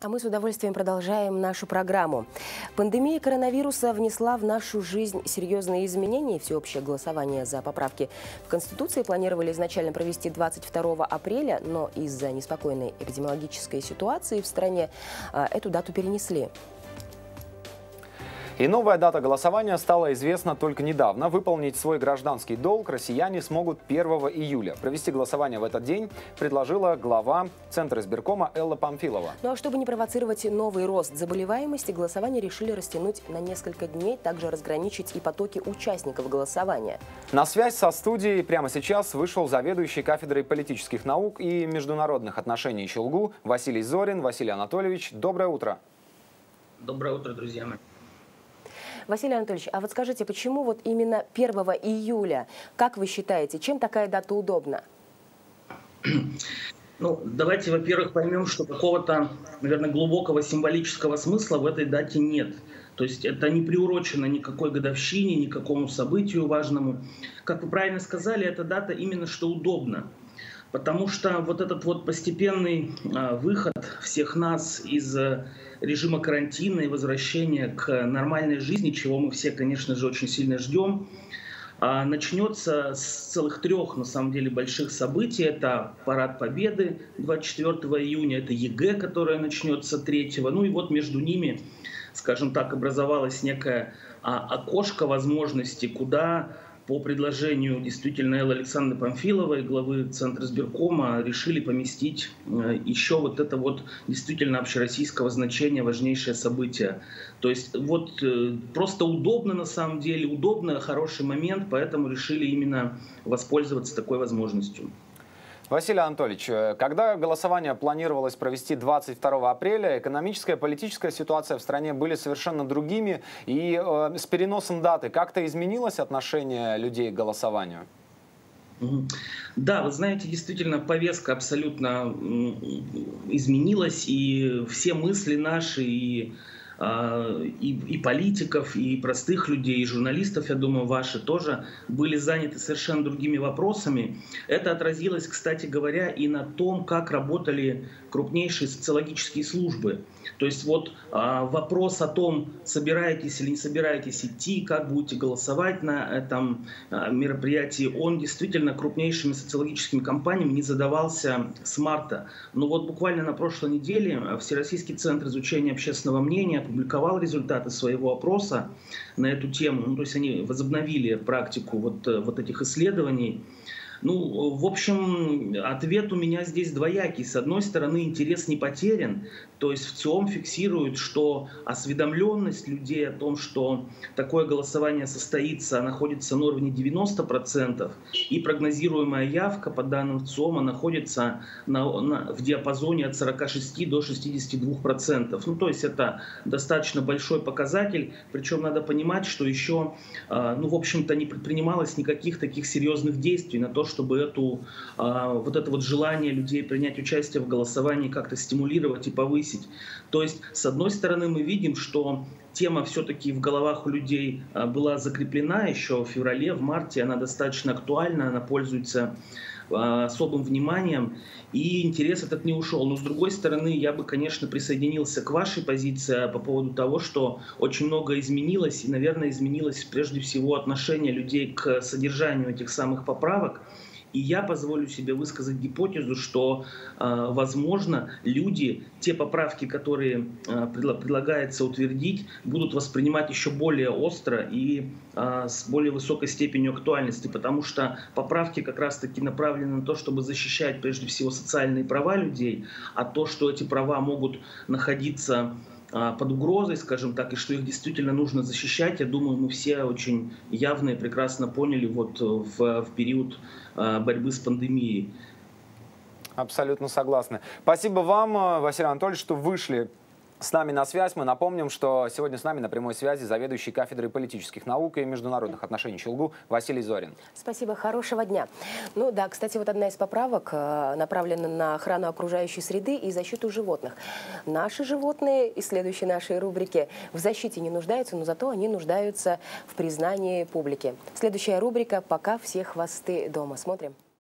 А мы с удовольствием продолжаем нашу программу. Пандемия коронавируса внесла в нашу жизнь серьезные изменения. Всеобщее голосование за поправки в Конституции планировали изначально провести 22 апреля, но из-за неспокойной эпидемиологической ситуации в стране а, эту дату перенесли. И новая дата голосования стала известна только недавно. Выполнить свой гражданский долг россияне смогут 1 июля. Провести голосование в этот день предложила глава Центра избиркома Элла Памфилова. Ну а чтобы не провоцировать новый рост заболеваемости, голосование решили растянуть на несколько дней, также разграничить и потоки участников голосования. На связь со студией прямо сейчас вышел заведующий кафедрой политических наук и международных отношений Челгу Василий Зорин. Василий Анатольевич, доброе утро. Доброе утро, друзья мои. Василий Анатольевич, а вот скажите, почему вот именно 1 июля? Как вы считаете, чем такая дата удобна? Ну, давайте, во-первых, поймем, что какого-то, наверное, глубокого символического смысла в этой дате нет. То есть это не приурочено никакой годовщине, никакому событию важному. Как вы правильно сказали, эта дата именно что удобна. Потому что вот этот вот постепенный а, выход всех нас из э, режима карантина и возвращение к нормальной жизни, чего мы все, конечно же, очень сильно ждем, а, начнется с целых трех, на самом деле, больших событий. Это Парад Победы 24 июня, это ЕГЭ, которая начнется 3. Ну и вот между ними, скажем так, образовалось некое а, окошко возможности, куда по предложению действительно Эллы Александры Памфиловой, главы Центризбиркома, решили поместить э, еще вот это вот действительно общероссийского значения важнейшее событие. То есть вот э, просто удобно на самом деле, удобно, хороший момент, поэтому решили именно воспользоваться такой возможностью. Василий Анатольевич, э, когда голосование планировалось провести 22 апреля, экономическая и политическая ситуация в стране были совершенно другими, и э, с переносом даты как-то изменилось отношение людей к голосованию? Да, вы знаете, действительно, повестка абсолютно изменилась, и все мысли наши, и и, и политиков, и простых людей, и журналистов, я думаю, ваши тоже были заняты совершенно другими вопросами. Это отразилось, кстати говоря, и на том, как работали крупнейшие социологические службы. То есть вот а, вопрос о том, собираетесь или не собираетесь идти, как будете голосовать на этом а, мероприятии, он действительно крупнейшими социологическими компаниями не задавался с марта. Но вот буквально на прошлой неделе Всероссийский центр изучения общественного мнения опубликовал результаты своего опроса на эту тему. Ну, то есть они возобновили практику вот, э, вот этих исследований. Ну, в общем, ответ у меня здесь двоякий. С одной стороны, интерес не потерян, то есть в ЦИОМ фиксирует, что осведомленность людей о том, что такое голосование состоится, находится на уровне 90%, и прогнозируемая явка, по данным ЦИОМа, находится на, на, в диапазоне от 46 до 62%. Ну, то есть это достаточно большой показатель, причем надо понимать, что еще, а, ну, в общем-то, не предпринималось никаких таких серьезных действий на то, чтобы эту, а, вот это вот желание людей принять участие в голосовании как-то стимулировать и повысить. То есть, с одной стороны, мы видим, что тема все-таки в головах у людей а, была закреплена еще в феврале, в марте, она достаточно актуальна, она пользуется особым вниманием, и интерес этот не ушел. Но с другой стороны, я бы, конечно, присоединился к вашей позиции по поводу того, что очень много изменилось, и, наверное, изменилось прежде всего отношение людей к содержанию этих самых поправок. И я позволю себе высказать гипотезу, что, э, возможно, люди те поправки, которые э, предлагается утвердить, будут воспринимать еще более остро и э, с более высокой степенью актуальности, потому что поправки как раз-таки направлены на то, чтобы защищать прежде всего социальные права людей, а то, что эти права могут находиться под угрозой, скажем так, и что их действительно нужно защищать, я думаю, мы все очень явно и прекрасно поняли вот в, в период борьбы с пандемией. Абсолютно согласны. Спасибо вам, Василий Анатольевич, что вышли с нами на связь. Мы напомним, что сегодня с нами на прямой связи заведующий кафедрой политических наук и международных отношений Челгу Василий Зорин. Спасибо, хорошего дня. Ну да, кстати, вот одна из поправок э, направлена на охрану окружающей среды и защиту животных. Наши животные, и следующей нашей рубрике, в защите не нуждаются, но зато они нуждаются в признании публики. Следующая рубрика «Пока все хвосты дома». Смотрим.